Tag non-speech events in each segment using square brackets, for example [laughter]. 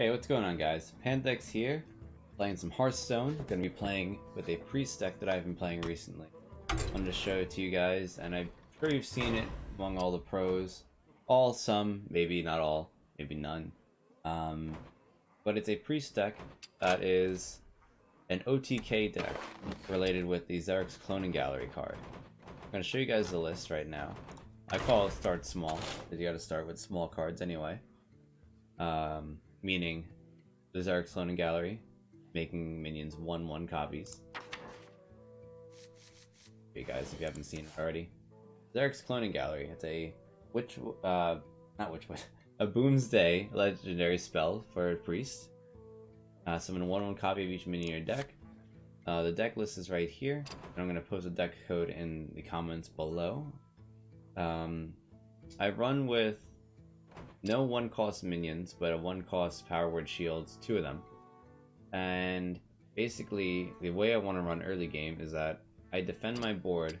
Hey, what's going on guys? Panthex here, playing some Hearthstone. Gonna be playing with a priest deck that I've been playing recently. I'm to show it to you guys, and I'm sure you've seen it among all the pros. All, some, maybe not all, maybe none. Um, but it's a priest deck that is an OTK deck related with the Zerek's Cloning Gallery card. I'm gonna show you guys the list right now. I call it start small, because you gotta start with small cards anyway. Um, meaning the Zerek's Cloning Gallery, making minions 1-1 copies. Hey guys, if you haven't seen it already. Zerek's Cloning Gallery, it's a which uh not which [laughs] a Boomsday legendary spell for a priest. Uh, summon a 1-1 copy of each minion in your deck. Uh, the deck list is right here, and I'm going to post a deck code in the comments below. Um, I run with no one cost minions, but a one cost power word shields, two of them. And basically, the way I want to run early game is that I defend my board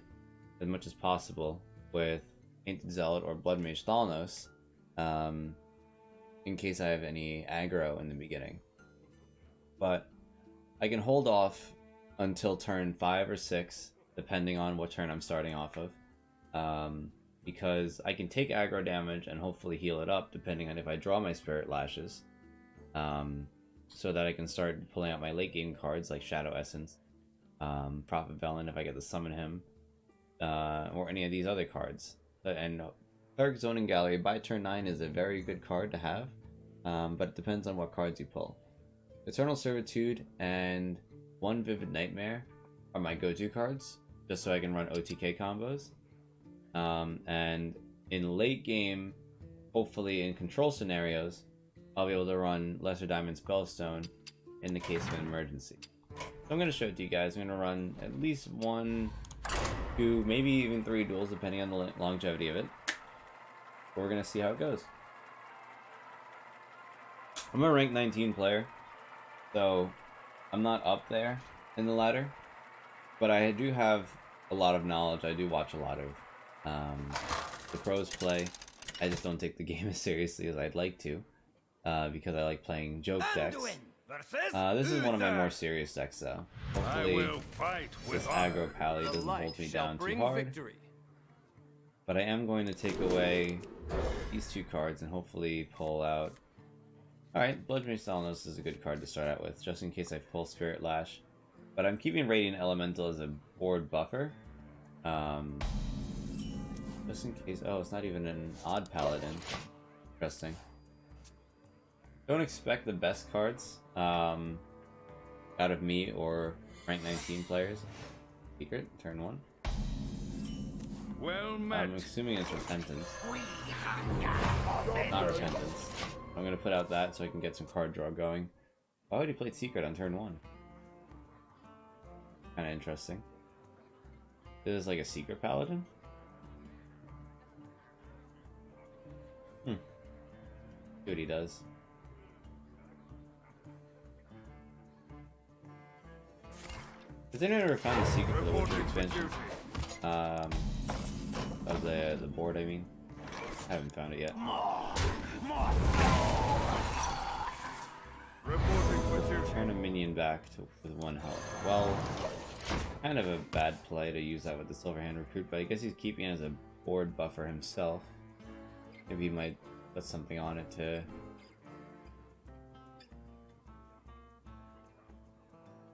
as much as possible with Tainted Zealot or Blood Mage Thalnos, um, in case I have any aggro in the beginning. But I can hold off until turn 5 or 6, depending on what turn I'm starting off of. Um, because I can take aggro damage and hopefully heal it up depending on if I draw my Spirit Lashes. Um, so that I can start pulling out my late game cards like Shadow Essence, um, Prophet Velen if I get to summon him, uh, or any of these other cards. And Zerek's Cloning Gallery by turn 9 is a very good card to have, um, but it depends on what cards you pull. Eternal Servitude and One Vivid Nightmare are my go-to cards, just so I can run OTK combos. Um, and in late game, hopefully in control scenarios, I'll be able to run Lesser Diamond Spellstone in the case of an emergency. So I'm going to show it to you guys. I'm going to run at least one, two, maybe even three duels, depending on the longevity of it. But we're going to see how it goes. I'm a rank 19 player, so I'm not up there in the ladder, but I do have a lot of knowledge. I do watch a lot of um, the pros play. I just don't take the [laughs] game as seriously as I'd like to, uh, because I like playing joke decks. Uh, this is one of my more serious decks, though. Hopefully, this aggro pally doesn't hold me down too hard. Victory. But I am going to take away these two cards and hopefully pull out... Alright, Blood Mage Thalnos is a good card to start out with, just in case I pull Spirit Lash. But I'm keeping Radiant Elemental as a board buffer. Um, just in case... Oh, it's not even an odd paladin. Interesting. Don't expect the best cards um, out of me or rank 19 players. Secret, turn 1. Well met. I'm assuming it's Repentance. Not Repentance. I'm gonna put out that so I can get some card draw going. Why would he play Secret on turn 1? Kinda interesting. This is like a Secret Paladin? See what he does. Has anyone ever found the secret for the Witchwood expansion? Um, of the the board, I mean. I haven't found it yet. Turn a minion back to with one health. Well, kind of a bad play to use that with the Silverhand Recruit, but I guess he's keeping it as a board buffer himself. Maybe he might put something on it to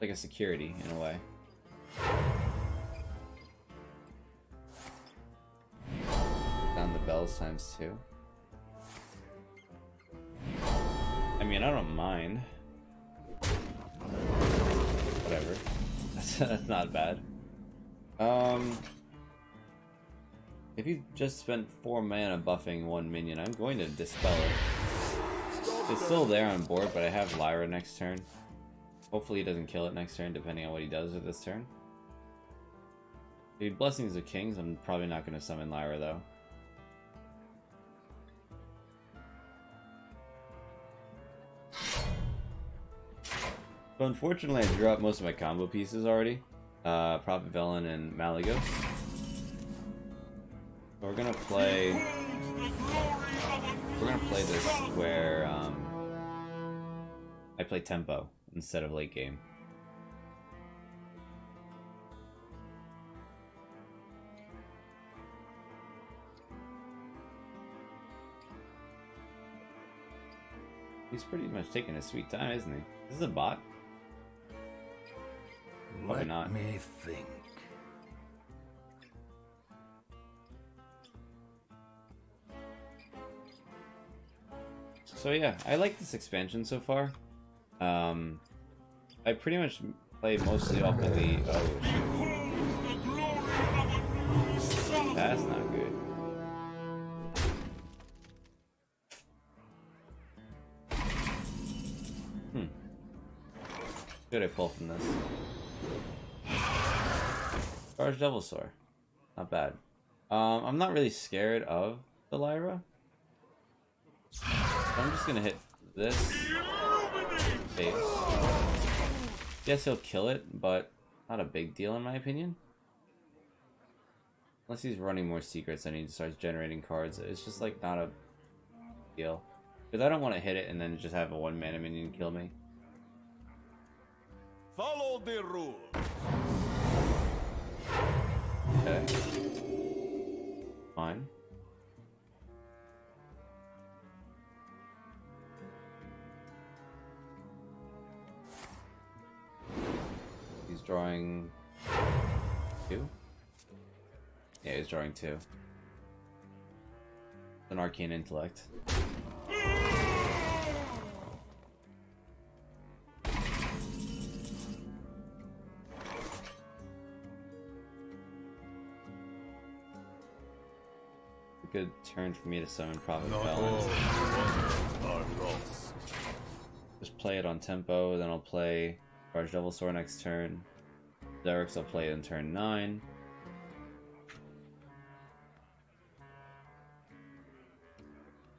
like a security in a way. Down the bells times two. I mean, I don't mind. Whatever. That's, [laughs] that's not bad. Um, if you just spent 4 mana buffing one minion, I'm going to Dispel it. It's still there on board, but I have Lyra next turn. Hopefully he doesn't kill it next turn, depending on what he does with this turn. If Blessings of Kings, I'm probably not going to summon Lyra, though. So unfortunately, I drew out most of my combo pieces already. Uh, Prophet Velen and Malygos we're gonna play. We're gonna play this where um, I play tempo instead of late game. He's pretty much taking his sweet time, isn't he? This is a bot. Probably Let not. me think. So yeah, I like this expansion so far. Um, I pretty much play mostly off of the. Oh that's not good. Hmm. Good I pull from this. Charge Devilsaur. Not bad. Um, I'm not really scared of the Lyra. So I'm just gonna hit this face. Yes, he'll kill it, but not a big deal in my opinion. Unless he's running more secrets and he starts generating cards, it's just like not a deal. Because I don't want to hit it and then just have a one mana minion kill me. Follow the rules. Okay. Fine. Drawing two? Yeah, he's drawing two. An arcane intellect. A good turn for me to summon Prophet Velen. all are lost. Just play it on tempo, then I'll play Charge Devilsaur next turn. Zerek's I'll play in turn 9.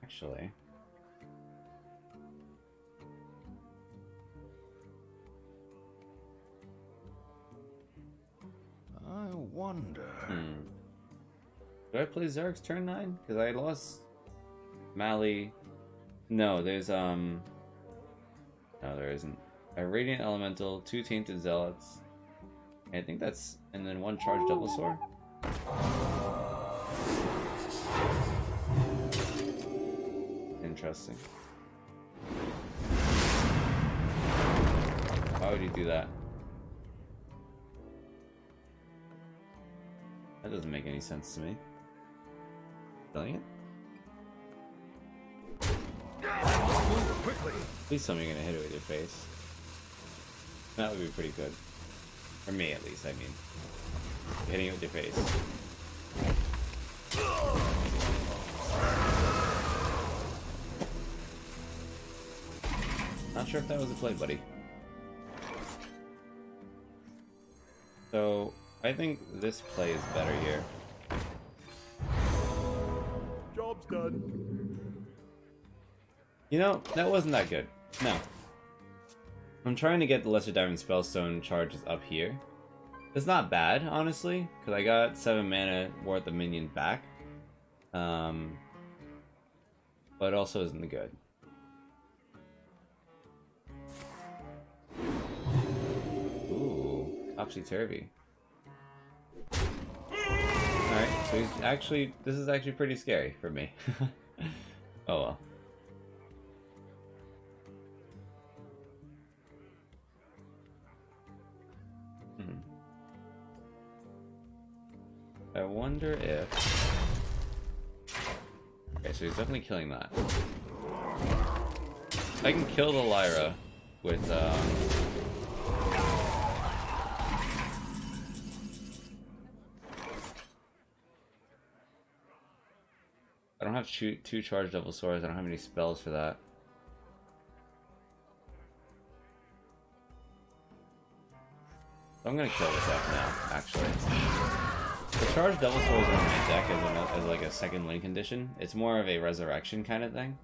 Actually. I wonder. Hmm. Do I play Zerek's turn 9? Because I lost Mali. No, there's, um. No, there isn't. A Radiant Elemental, two Tainted Zealots. I think that's. And then one charge Devilsaur? Interesting. Why would you do that? That doesn't make any sense to me. Quickly. Please tell me you're gonna hit it with your face. That would be pretty good. For me, at least, I mean. Hitting it with your face. Not sure if that was a play, buddy. So, I think this play is better here. Job's done. You know, that wasn't that good. No. I'm trying to get the Lesser Diamond Spellstone charges up here. It's not bad, honestly, because I got 7 mana worth of minion back. Um, but also isn't good. Ooh, topsy-turvy. Alright, so he's actually, this is actually pretty scary for me. [laughs] oh well. I wonder if... Okay, so he's definitely killing that. I can kill the Lyra with, um... I don't have two, two charged Devilsaurs, I don't have any spells for that. I'm gonna kill this off now, actually. The charged Devilsaurs in my deck as, a, as like a second link condition. It's more of a resurrection kind of thing.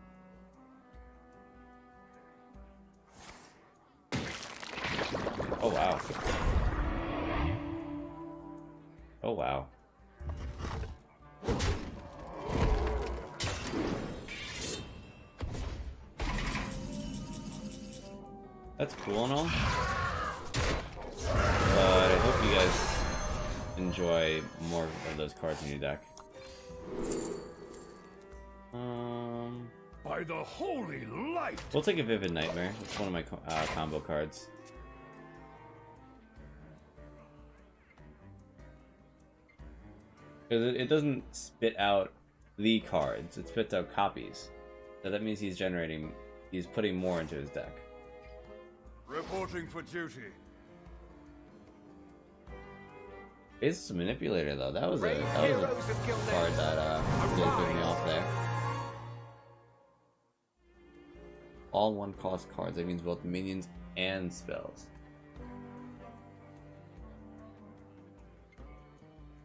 We'll take a Vivid Nightmare. It's one of my co- uh, combo cards. Because it, it doesn't spit out the cards, it spits out copies. So that means he's generating, he's putting more into his deck. Reporting for duty. It's a manipulator though. That was a that was a card that uh really put me off there. All one cost cards. That means both minions and spells.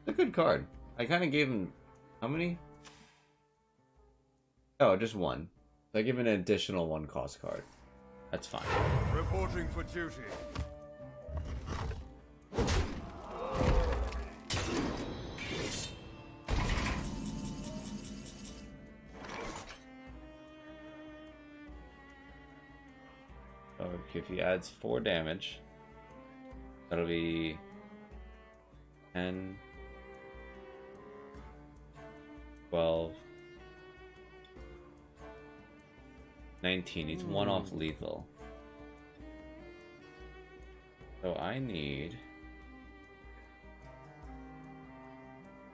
It's a good card. I kind of gave him how many? Oh, just one. So I give him an additional one cost card. That's fine. Reporting for duty. If he adds four damage, that'll be 10, 12, 19. He's one hmm. off lethal. So I need.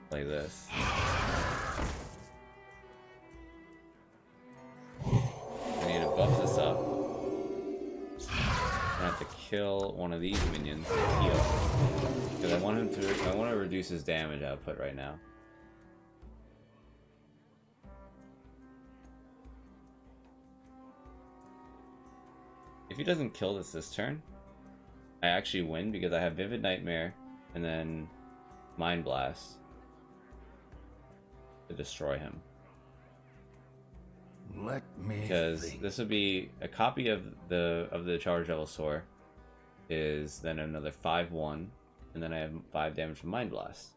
Play this. I need to buff this up. To kill one of these minions to heal. Because I want him to I want to reduce his damage output right now. If he doesn't kill this this turn, I actually win because I have Vivid Nightmare and then Mind Blast to destroy him. Let me because think. this would be a copy of the of the charge Devilsaur is then another 5 1 and then i have 5 damage from mind blast.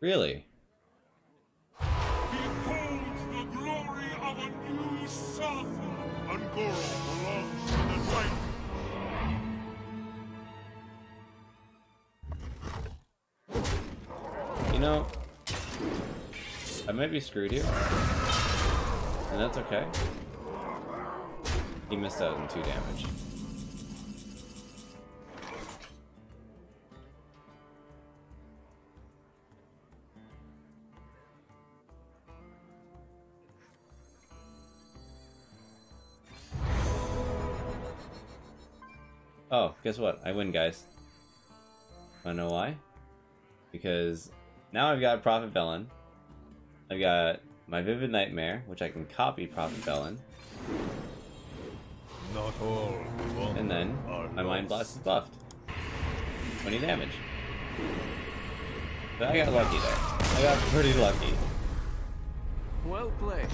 Really? Behold the glory of a new sun! Ungoro belongs to the light. you know i might be screwed here and that's okay he missed out on 2 damage Oh, guess what? I win, guys. Wanna know why? Because now I've got Prophet Velen. I've got my Vivid Nightmare, which I can copy Prophet Velen, Not all and then my Mind Blast is buffed. 20 damage. But I got lucky there. I got pretty lucky. Well played.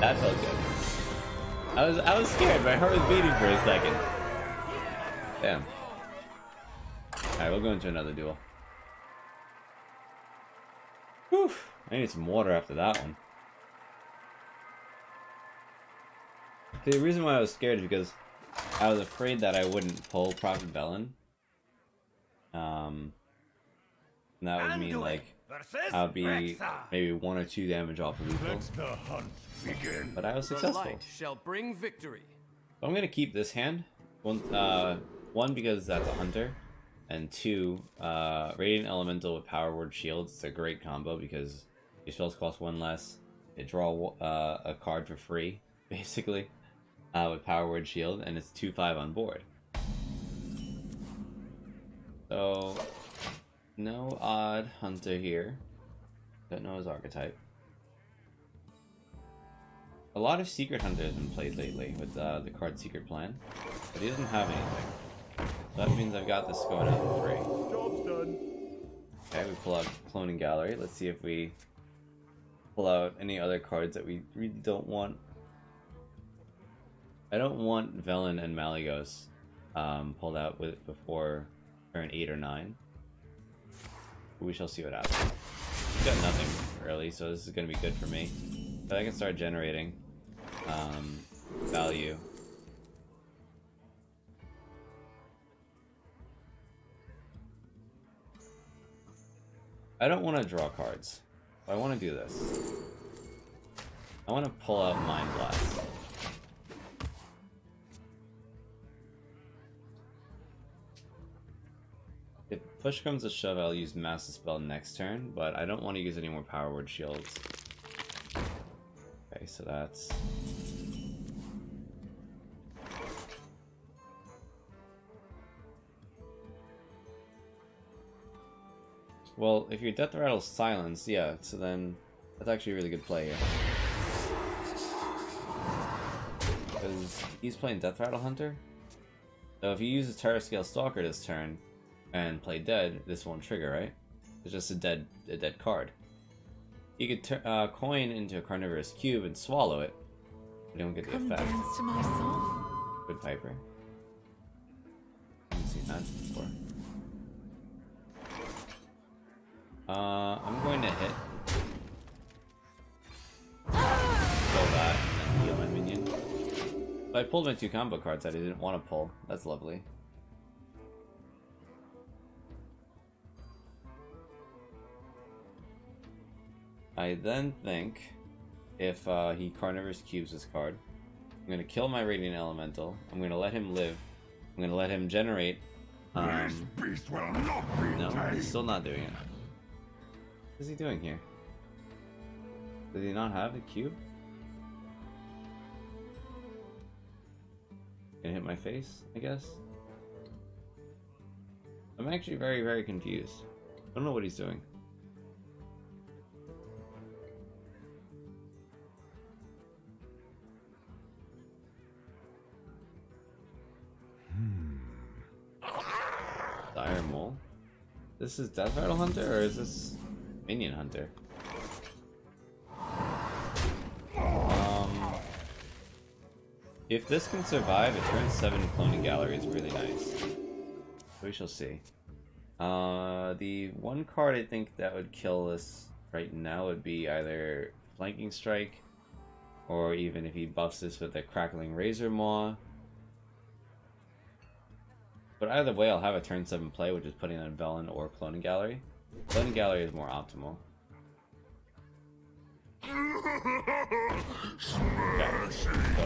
That felt good. I was I was scared. My heart was beating for a second. Damn. Alright, we'll go into another duel. I need some water after that one. The reason why I was scared is because I was afraid that I wouldn't pull Prophet Velen. Um, and that would mean like I would be maybe one or two damage off of lethal. Let the hunt begin. But I was successful. shall bring victory. I'm gonna keep this hand. One, uh, one because that's a hunter, and two, uh, Radiant Elemental with Power Word Shield. It's a great combo because your spells cost one less. You draw uh, a card for free, [laughs] basically, uh, with Power Word Shield, and it's two five on board. So, no odd hunter here. Don't know his archetype. A lot of Secret Hunter has been played lately with uh, the card Secret Plan, but he doesn't have anything. So that means I've got this going out for free. Job's done. Okay, we pull out Cloning Gallery. Let's see if we pull out any other cards that we really don't want. I don't want Velen and Malygos um, pulled out with before turn 8 or 9. We shall see what happens. Got nothing early, so this is going to be good for me. But I can start generating. um, value. I don't want to draw cards. I want to do this. I want to pull out Mind Blast. If push comes to shove, I'll use Master Spell next turn, but I don't want to use any more Power Word Shields. Okay, so that's... Well, if your Death Rattle's silenced, yeah, so then that's actually a really good play here. Because he's playing Death Rattle Hunter. So if he uses Terrorscale Stalker this turn and play dead, this won't trigger, right? It's just a dead a dead card. You could uh, coin into a carnivorous cube and swallow it. You don't get the Come effect. dance to my. Good Piper. Haven't seen that before. Uh, I'm going to hit. Kill that and heal my minion. So I pulled my two combo cards that I didn't want to pull. That's lovely. I then think if uh, he carnivorous cubes this card, I'm gonna kill my Radiant Elemental. I'm gonna let him live. I'm gonna let him generate. Um, beast will not be no, he's still not doing it. What is he doing here? Does he not have a cube? Gonna hit my face, I guess? I'm actually very, very confused. I don't know what he's doing. Hmm. Dire Mole? This is Death Rattle Hunter or is this Minion Hunter? Um, if this can survive, a turn 7 Cloning Gallery is really nice. We shall see. Uh, the one card I think that would kill this right now would be either Flanking Strike, or even if he buffs this with a Crackling Razor Maw. But either way, I'll have a turn 7 play, which is putting on Velen or Cloning Gallery. Cloning Gallery is more optimal. Okay, so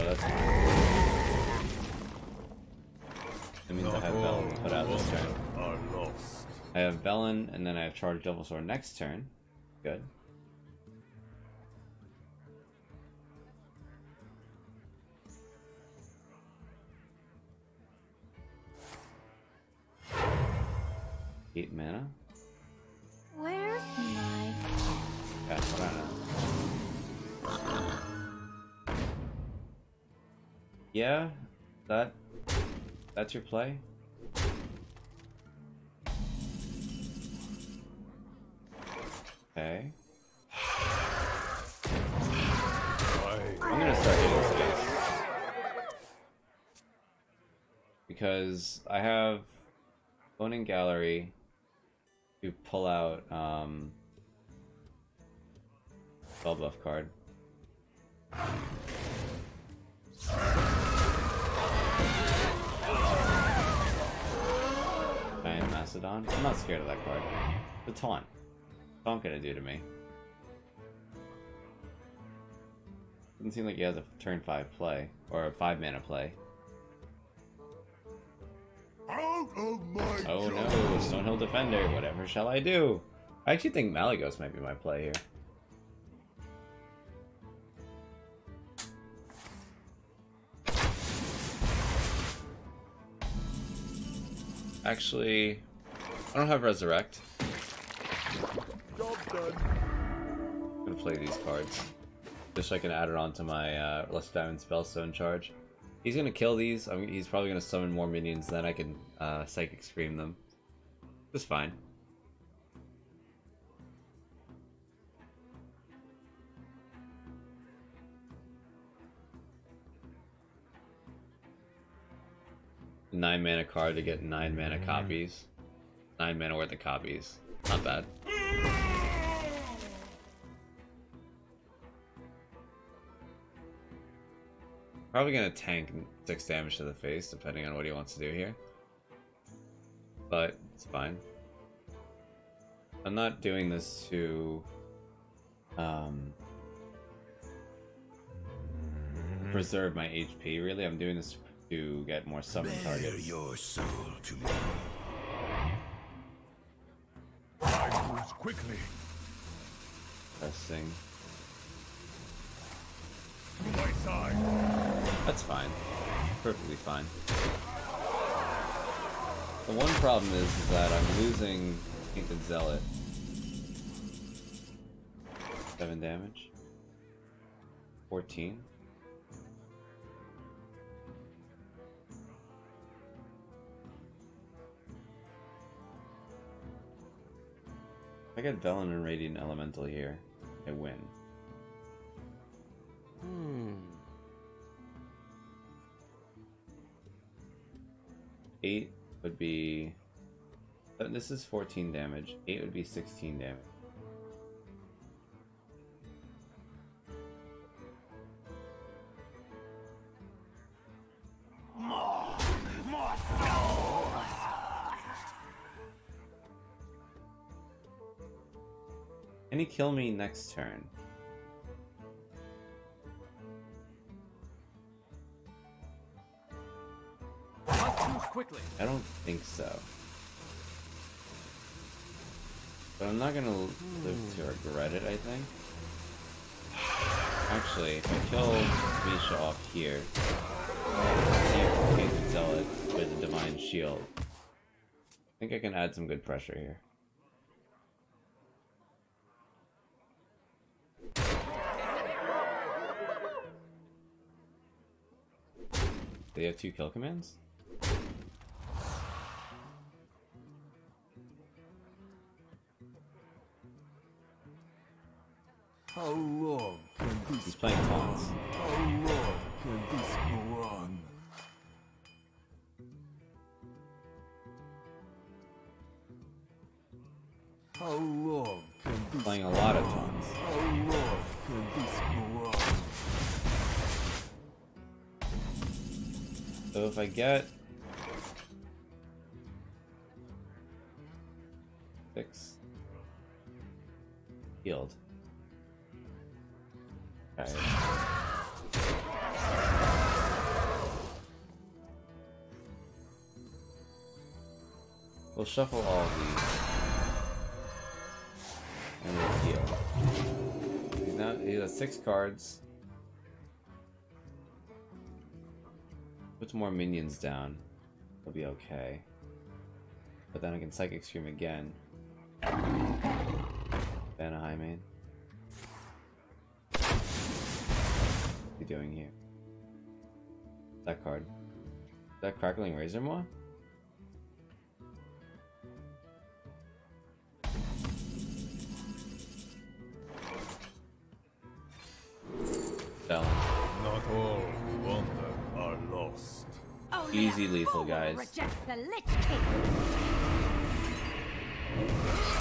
that's. That means I have Velen put out this turn. I have Velen, and then I have Charge Devilsaur next turn. Good. Eight mana. What Yeah, that that's your play. Okay. I'm gonna start hitting space. Because I have Cloning Gallery to pull out um spell buff card. Giant Mastodon. I'm not scared of that card. The taunt. Taunt gonna do to me. Doesn't seem like he has a turn five play or a five mana play. Out of my Oh no. Stonehill Defender. Whatever shall I do? I actually think Malygos might be my play here. Actually, I don't have Resurrect. I'm gonna play these cards. Just so I can add it onto my uh, Lesser Diamond Spellstone charge. He's gonna kill these. I mean, he's probably gonna summon more minions, then I can uh, Psychic Scream them. Just fine. Nine mana card to get nine mana copies. Nine mana worth of copies. Not bad. Probably gonna tank 6 damage to the face, depending on what he wants to do here. But, it's fine. I'm not doing this to... Um, preserve my HP, really. I'm doing this to get more summon targets. your soul to me. Quickly. Testing. To my side. That's fine. Perfectly fine. The one problem is, is that I'm losing Tainted Zealot. 7 damage. 14. I get Velen and Radiant Elemental here, I win. Hmm. Eight would be. uh, This is 14 damage. Eight would be 16 damage. Can he kill me next turn? Quickly. I don't think so. But I'm not gonna live to regret it, I think. Actually, if I kill Misha off here, see if Tainted Zealot with a Divine Shield, I think I can add some good pressure here. They have two kill commands? How long can this He's playing taunts. How long can this go on? How long can this Playing a lot of taunts. How long can this go on? So if I get six healed. Okay. We'll shuffle all these. And we'll heal. He has six cards. Puts more minions down. He'll be okay. But then I can Psychic Scream again. Ban a high main. What's he doing here? That card. Is that Crackling Razor Maw? Not all who wander are lost. Easy lethal, guys.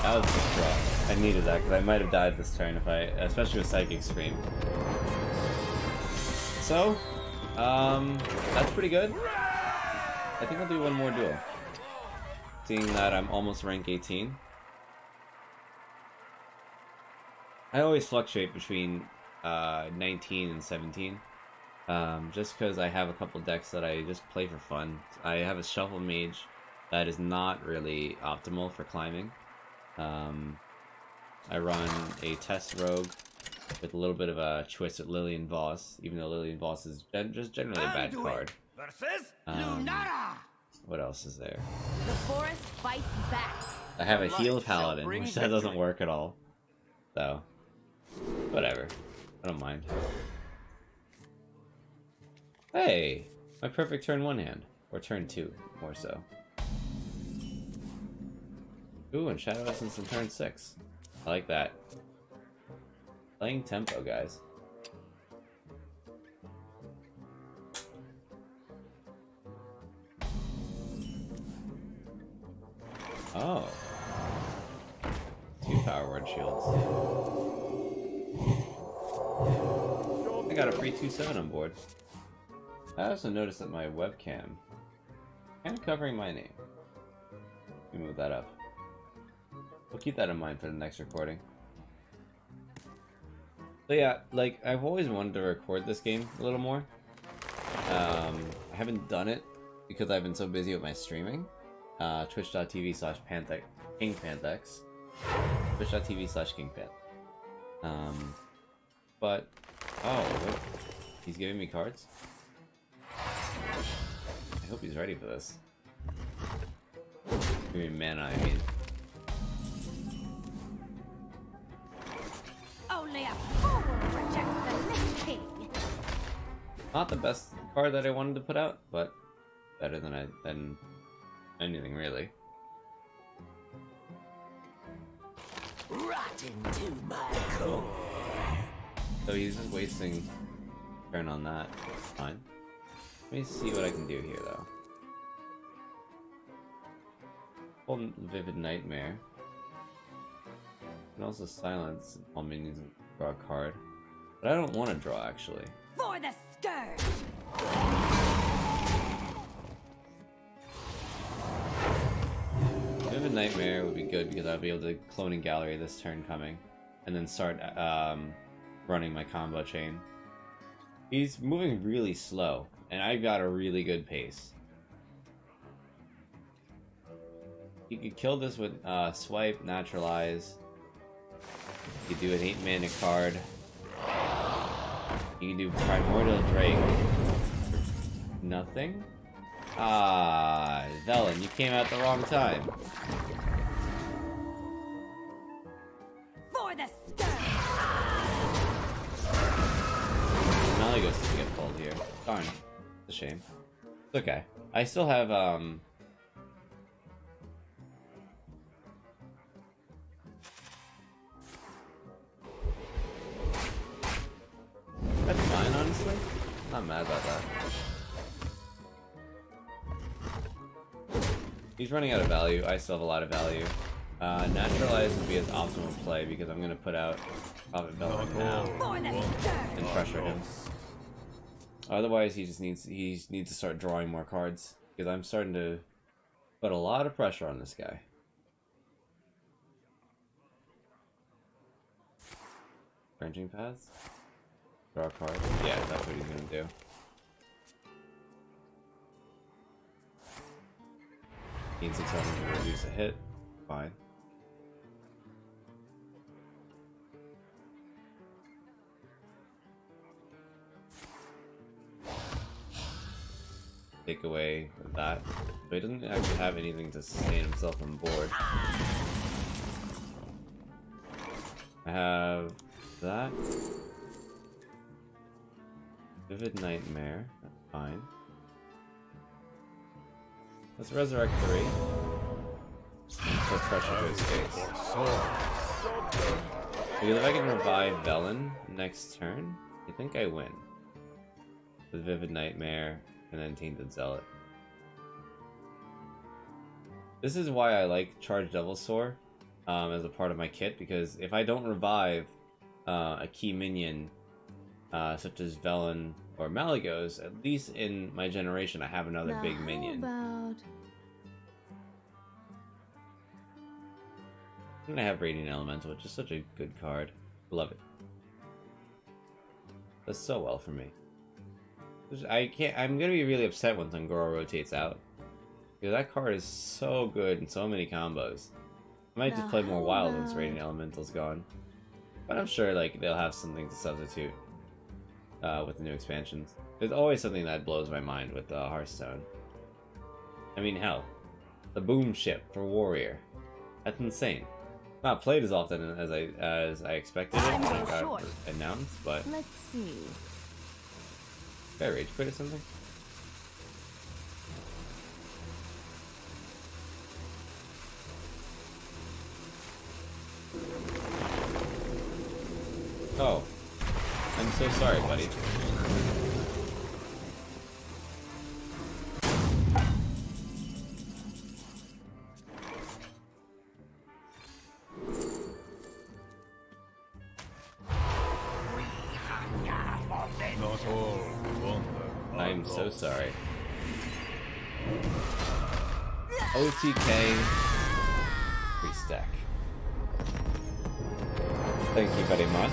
That was just rough. I needed that because I might have died this turn if I, especially with Psychic Scream. So, um, that's pretty good. I think I'll do one more duel. Seeing that I'm almost rank 18. I always fluctuate between uh, 19 and 17. Um, just because I have a couple decks that I just play for fun. I have a Shuffle Mage that is not really optimal for climbing. Um, I run a Tess Rogue with a little bit of a twist at Lillian Voss, even though Lillian Voss is gen- just generally a bad card. Versus Um, Lunara. what else is there? The forest fights back. I have a Light heal paladin, bring which that doesn't work at all. So, whatever. I don't mind. Hey, my perfect turn one hand, or turn two, more so. Ooh, and Shadow Essence in turn six. I like that. Playing tempo, guys. Oh. Two power word shields. I got a free 2-7 on board. I also noticed that my webcam kind of covering my name. Let me move that up. We'll keep that in mind for the next recording. So yeah, like I've always wanted to record this game a little more. Um, I haven't done it because I've been so busy with my streaming. Uh, Twitch.tv slash Panthex, King Panthex. Twitch.tv slash KingPan. Um, but oh, what? he's giving me cards. I hope he's ready for this. I mean, mana, I mean. Only a fool rejects the Lich King. Not the best card that I wanted to put out, but better than I than anything really. Rotten to my core. So he's just wasting turn on that. Fine. Let me see what I can do here though. Pull Vivid Nightmare. And also silence all minions and draw a card. But I don't want to draw actually. For the Scourge. Vivid Nightmare would be good because I'll be able to clone in gallery this turn coming, and then start um, running my combo chain. He's moving really slow, and I've got a really good pace. You could kill this with uh, swipe, naturalize. You could do an eight mana card. You can do primordial drake. Nothing. Ah, Velen, you came out the wrong time. For the Scourge. Malygos didn't get pulled here. Darn. Shame. It's okay. I still have, um... That's fine, honestly. Not mad about that. He's running out of value. I still have a lot of value. Uh, Naturalize would be his optimal play because I'm going to put out Prophet Belloc now Scourge. and pressure him. Otherwise, he just needs he needs to start drawing more cards because I'm starting to put a lot of pressure on this guy. Branching paths. Draw a card. Yeah, that's what he's gonna do. Gain to reduce a hit. Fine. Take away that. But he doesn't actually have anything to sustain himself on board. I have that. Vivid Nightmare. That's fine. Let's resurrect three. Put pressure to his face. Because if I can revive Velen next turn, I think I win. With Vivid Nightmare and then Tainted Zealot. This is why I like Charged Devilsaur um, as a part of my kit, because if I don't revive uh, a key minion, uh, such as Velen or Malygos, at least in my generation I have another Now, big minion. about And I have Radiant Elemental, which is such a good card. Love it. Does so well for me. I can't. I'm gonna be really upset when Tangoro rotates out because that card is so good in so many combos. I might just play more how wild once Radiant Elemental's gone, but I'm sure like they'll have something to substitute uh, with the new expansions. There's always something that blows my mind with uh, Hearthstone. I mean, hell, the boom ship for Warrior. That's insane. Not played as often as I as I expected it when it got announced, but let's see. Did I rage quit or something? Oh. I'm so sorry, buddy. So sorry. OTK priest deck. Thank you very much.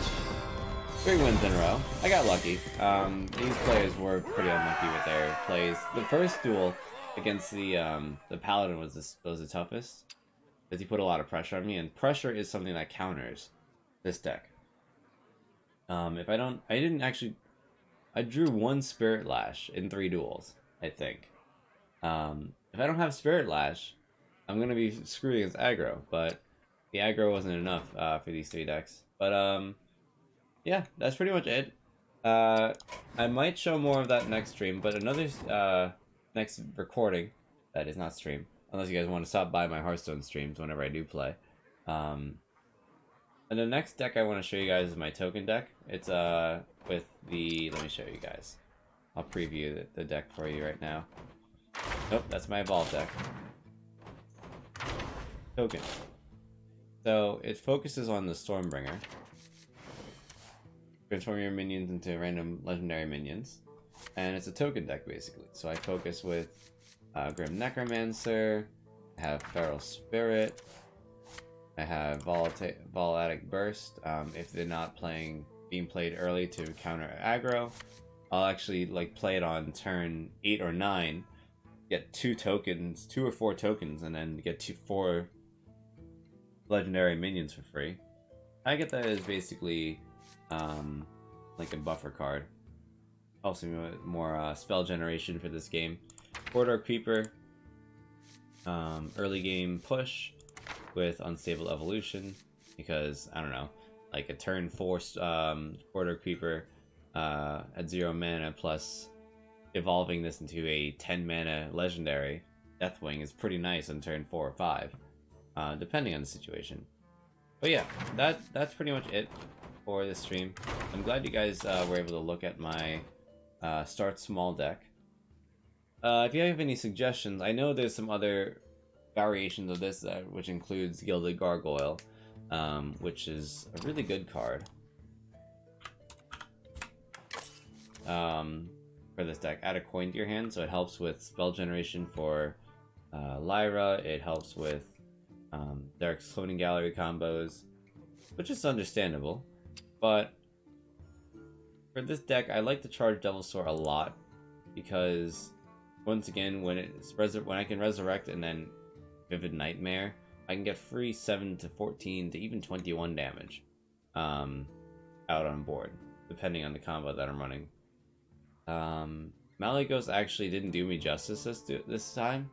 Three wins in a row. I got lucky. Um, these players were pretty unlucky with their plays. The first duel against the um, the paladin was the, was the toughest because he put a lot of pressure on me, and pressure is something that counters this deck. Um, if I don't, I didn't actually, I drew one Spirit Lash in three duels, I think. Um, if I don't have Spirit Lash, I'm gonna be screwed against aggro, but the aggro wasn't enough uh, for these three decks. But um, yeah, that's pretty much it. Uh, I might show more of that next stream, but another uh, next recording that is not stream, unless you guys want to stop by my Hearthstone streams whenever I do play. Um, and the next deck I want to show you guys is my token deck. It's uh with the let me show you guys. I'll preview the, the deck for you right now. Nope, that's my evolve deck. Token. So it focuses on the Stormbringer. Transform your minions into random legendary minions. And it's a token deck basically. So I focus with uh, Grim Necromancer, have Feral Spirit, I have Volatic Burst. Um, if they're not playing, being played early to counter aggro, I'll actually like play it on turn eight or nine, get two tokens, two or four tokens, and then get two four legendary minions for free. I get that as basically um, like a buffer card. Also more uh, spell generation for this game. Corridor Creeper, um, early game push with Unstable Evolution because, I don't know, like a turn 4 um, Corridor Creeper uh, at 0 mana plus evolving this into a 10 mana legendary Deathwing is pretty nice on turn 4 or 5, uh, depending on the situation. But yeah, that that's pretty much it for this stream. I'm glad you guys uh, were able to look at my uh, start small deck. Uh, if you have any suggestions, I know there's some other variations of this, uh, which includes Gilded Gargoyle, um, which is a really good card. Um, for this deck, add a coin to your hand, so it helps with spell generation for uh, Lyra. It helps with um, Zerek's Cloning Gallery combos, which is understandable. But for this deck, I like to charge Devilsaur a lot because once again, when it's when I can resurrect and then Vivid Nightmare, I can get free 7 to 14 to even 21 damage um, out on board, depending on the combo that I'm running. Um, Malygos actually didn't do me justice this, this time,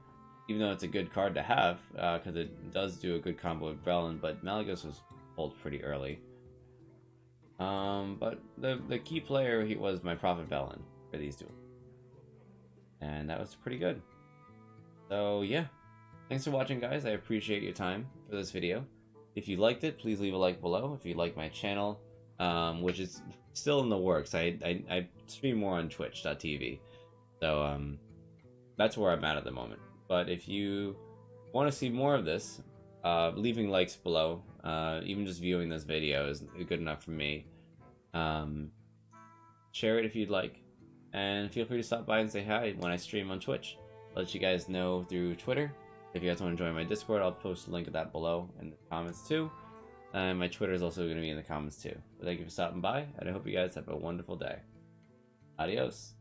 even though it's a good card to have, because uh, it does do a good combo with Velen, but Malygos was pulled pretty early. Um, but the, the key player he was my Prophet Velen for these two. And that was pretty good. So yeah, thanks for watching guys, I appreciate your time for this video. If you liked it, please leave a like below. If you like my channel, um, which is still in the works, I, I, I stream more on twitch.tv. So um, that's where I'm at at the moment. But if you want to see more of this, uh, leaving likes below, uh, even just viewing this video is good enough for me. Um, share it if you'd like, and feel free to stop by and say hi when I stream on Twitch. I'll let you guys know through Twitter. If you guys want to join my Discord, I'll post a link of that below in the comments too. And my Twitter is also going to be in the comments too. But thank you for stopping by, and I hope you guys have a wonderful day. Adios.